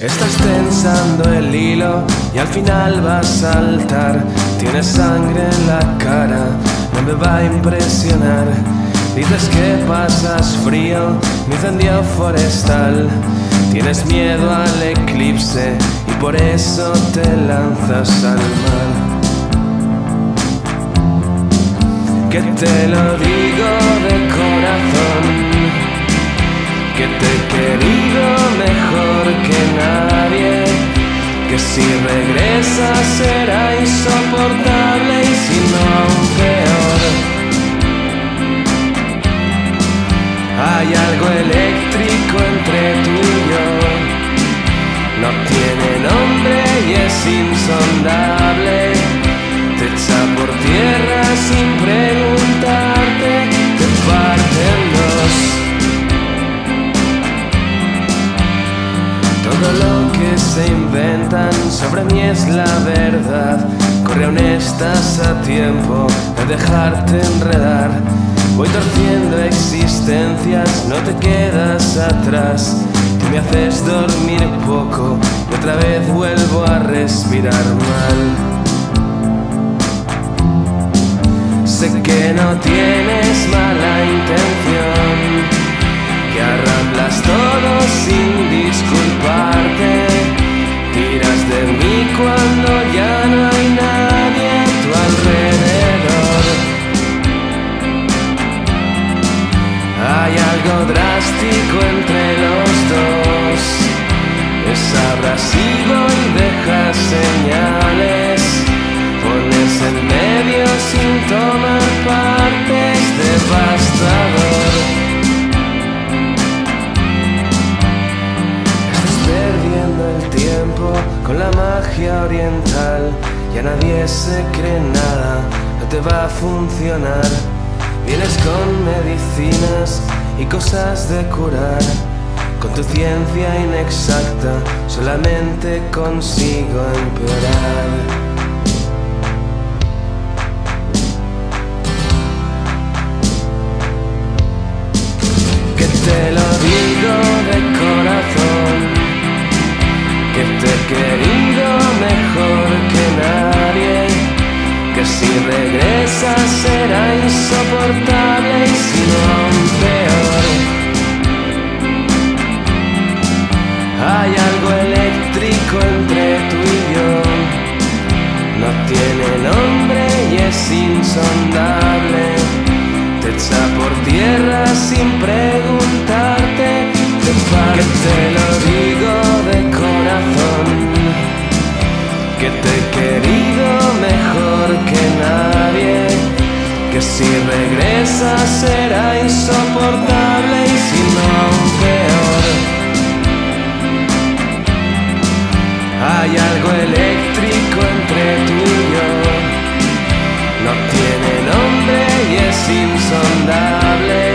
Estás tensando el hilo y al final va a saltar. Tienes sangre en la cara, no me va a impresionar. Dices que pasas frío, mi incendio forestal. Tienes miedo al eclipse y por eso te lanzas al mar. Que te lo digo de corazón, si regresas será insoportable y si no aún peor. Hay algo eléctrico entre tú y yo, no sobre mí es la verdad. Corre aún estás a tiempo de dejarte enredar. Voy torciendo existencias, no te quedas atrás. Tú me haces dormir poco y otra vez vuelvo a respirar mal. Sé que no tienes mala cuando ya no hay nadie a tu alrededor. Hay algo drástico entre los dos. Es abrasivo oriental. Ya nadie se cree nada, no te va a funcionar. Vienes con medicinas y cosas de curar. Con tu ciencia inexacta solamente consigo empeorar. Que te lo digo de corazón, que te querido mejor que nadie, que si regresas será insoportable y si no peor. Hay algo eléctrico entre tú y yo, no tiene nombre y es insondable. Te echa por tierra sin preguntarte, te que si regresa será insoportable y si no peor. Hay algo eléctrico entre tú y yo, no tiene nombre y es insondable.